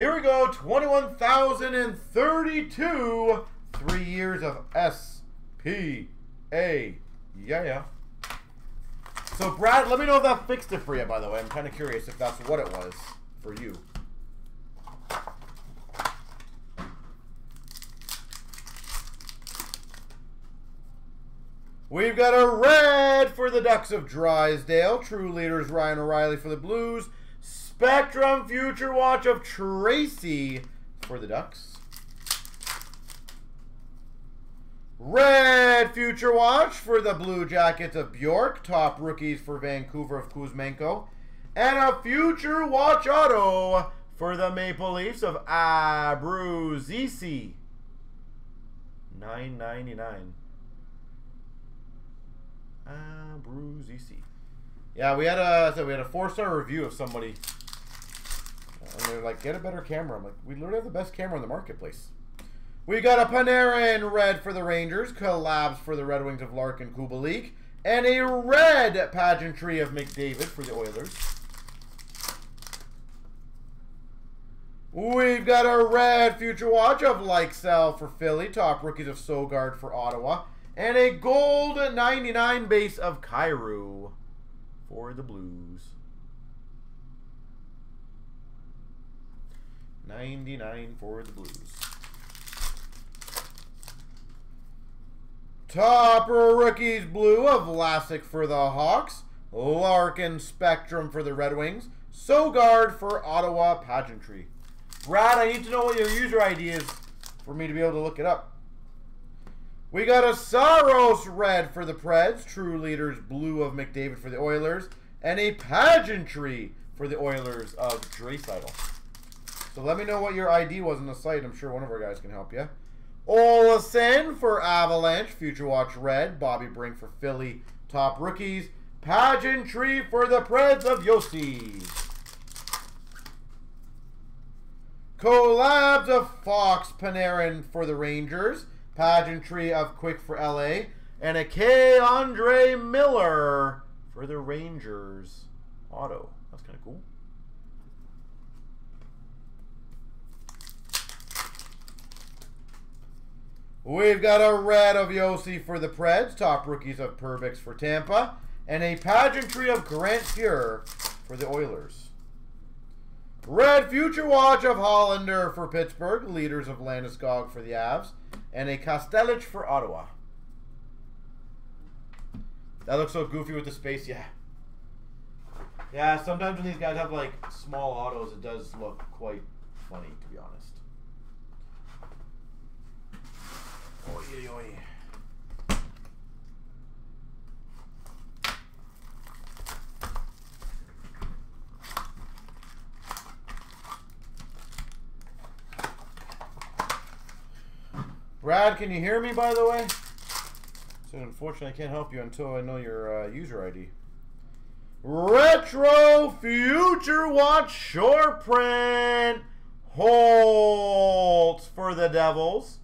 Here we go, 21,032. Three years of S P A. Yeah, yeah. So, Brad, let me know if that fixed it for you, by the way. I'm kind of curious if that's what it was for you. We've got a red for the Ducks of Drysdale. True leaders Ryan O'Reilly for the Blues. Spectrum Future Watch of Tracey for the Ducks. Red Future Watch for the Blue Jackets of Bjork. Top rookies for Vancouver of Kuzmenko. And a Future Watch Auto for the Maple Leafs of Abruzzese. Nine ninety nine. Abruzzese. Yeah, we had a so we had a four star review of somebody, and they're like, "Get a better camera." I'm like, "We literally have the best camera in the marketplace." We got a Panarin red for the Rangers, collabs for the Red Wings of Larkin Kubalik, and a red pageantry of McDavid for the Oilers. We've got a red future watch of Lykesell for Philly, top rookies of Sogaard for Ottawa, and a gold 99 base of Kyrou for the Blues. 99 for the Blues. Top rookies blue of Vlasic for the Hawks. Larkin Spectrum for the Red Wings. Sogaard for Ottawa Pageantry. Brad, I need to know what your user ID is for me to be able to look it up. We got a Saros red for the Preds. True Leaders blue of McDavid for the Oilers. And a Pageantry for the Oilers of Draisaitl. So let me know what your ID was on the site. I'm sure one of our guys can help you. Olausson for Avalanche. Future Watch red. Bobby Brink for Philly. Top rookies. Pageantry for the Preds of Josi. Collabs of Fox Panarin for the Rangers. Pageantry of Quick for LA. And a K'Andre Miller for the Rangers auto. That's kind of cool. We've got a red of Josi for the Preds. Top rookies of Perbix for Tampa. And a pageantry of Grant Fuhr for the Oilers. Red Future Watch of Hallander for Pittsburgh. Leaders of Landeskog for the Avs. And a Kastelic for Ottawa. That looks so goofy with the space, yeah. Yeah, sometimes when these guys have like small autos, it does look quite funny, to be honest. Brad, can you hear me, by the way? So unfortunately, I can't help you until I know your uh, user ID. Retro Future Watch Short Print Holtz for the Devils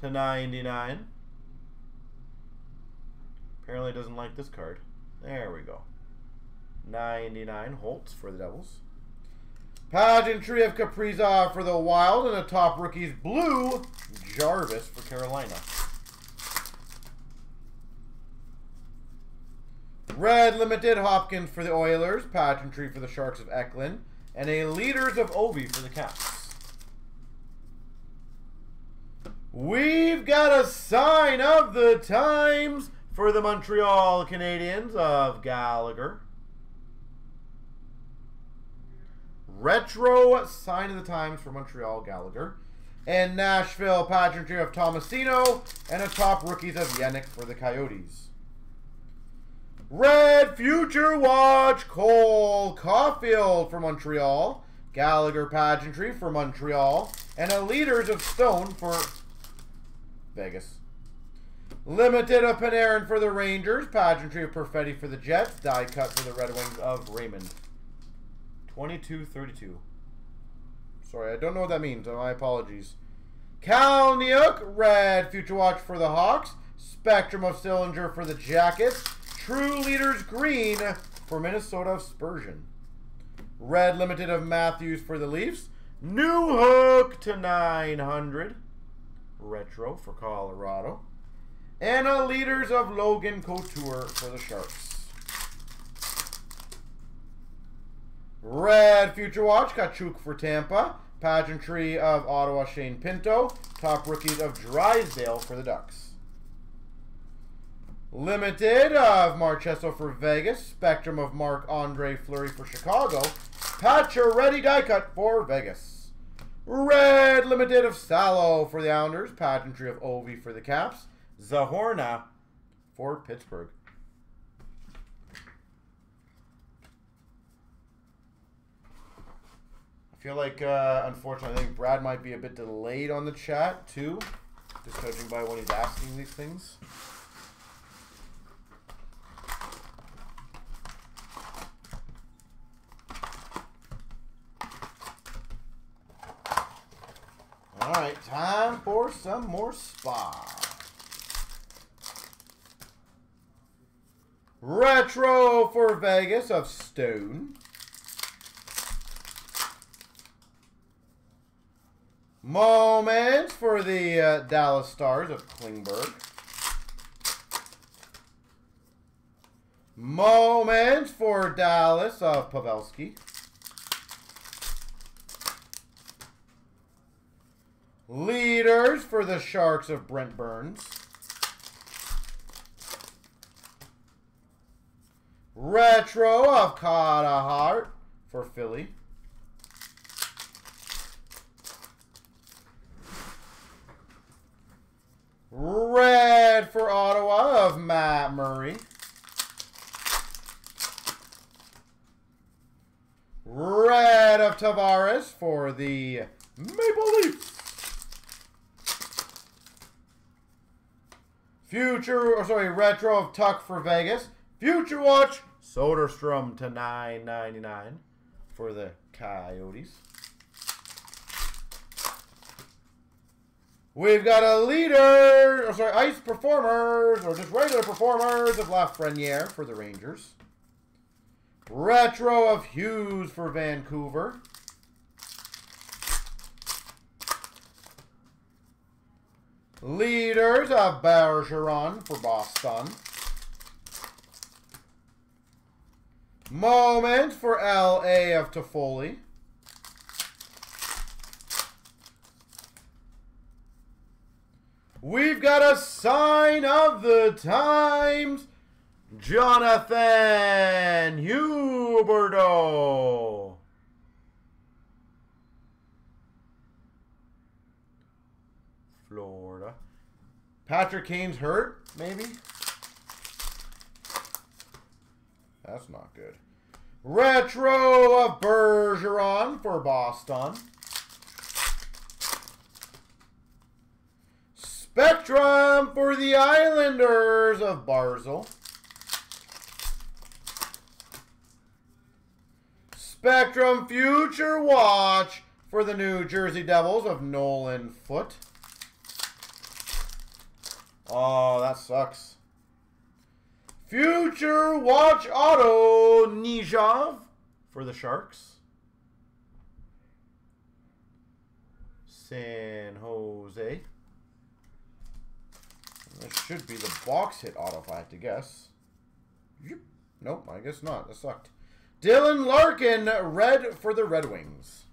to 99. Apparently doesn't like this card. There we go. 99 Holtz for the Devils. Pageantry of Kaprizov for the Wild and a top rookies blue Jarvis for Carolina. Red Limited Hopkins for the Oilers. Pageantry for the Sharks of Eklund. And a Leaders of Ovi for the Caps. We've got a sign of the times for the Montreal Canadiens of Gallagher. Retro sign of the times for Montreal Gallagher. And Nashville Pageantry of Tomasino. And a top rookies of Jenik for the Coyotes. Red Future Watch Cole Caufield for Montreal. Gallagher Pageantry for Montreal. And a Leaders of Stone for Vegas. Limited of Panarin for the Rangers. Pageantry of Perfetti for the Jets. Die cut for the Red Wings of Raymond. 22-32. Sorry, I don't know what that means. My apologies. Kalynuk, Red Future Watch for the Hawks. Spectrum of Sillinger for the Jackets. True Leaders Green for Minnesota of Spurgeon. Red Limited of Matthews for the Leafs. New hook to 900. Retro for Colorado. And a Leaders of Logan Couture for the Sharks. Red Future Watch, Tkachuk for Tampa. Pageantry of Ottawa, Shane Pinto. Top Rookies of Drysdale for the Ducks. Limited of Marchessault for Vegas. Spectrum of Marc-Andre Fleury for Chicago. Pacioretty die cut for Vegas. Red Limited of Salo for the Islanders. Pageantry of Ovi for the Caps. Zohorna for Pittsburgh. I feel like, uh, unfortunately, I think Brad might be a bit delayed on the chat, too. Just judging by when he's asking these things. All right, time for some more spa. Retro for Vegas of Stone. Moments for the uh, Dallas Stars of Klingberg. Moments for Dallas of Pavelski. Leaders for the Sharks of Brent Burns. Retro of Carter Hart for Philly. Red for Ottawa of Matt Murray. Red of Tavares for the Maple Leafs. Future, or sorry, retro of Tuch for Vegas. Future Watch, Soderstrom to 9.99 for the Coyotes. We've got a leader, or sorry, ice performers, or just regular performers of Lafreniere for the Rangers. Retro of Hughes for Vancouver. Leaders of Bergeron for Boston. Moment for LA of Toffoli. We've got a sign of the times. Jonathan Huberdeau. Patrick Kane's hurt, maybe? That's not good. Retro of Bergeron for Boston. Spectrum for the Islanders of Barzal. Spectrum Future Watch for the New Jersey Devils of Nolan Foote. Oh, that sucks. Future Watch Auto Knyzhov for the Sharks. San Jose. That should be the box hit auto if I had to guess. Nope, I guess not. That sucked. Dylan Larkin, red for the Red Wings.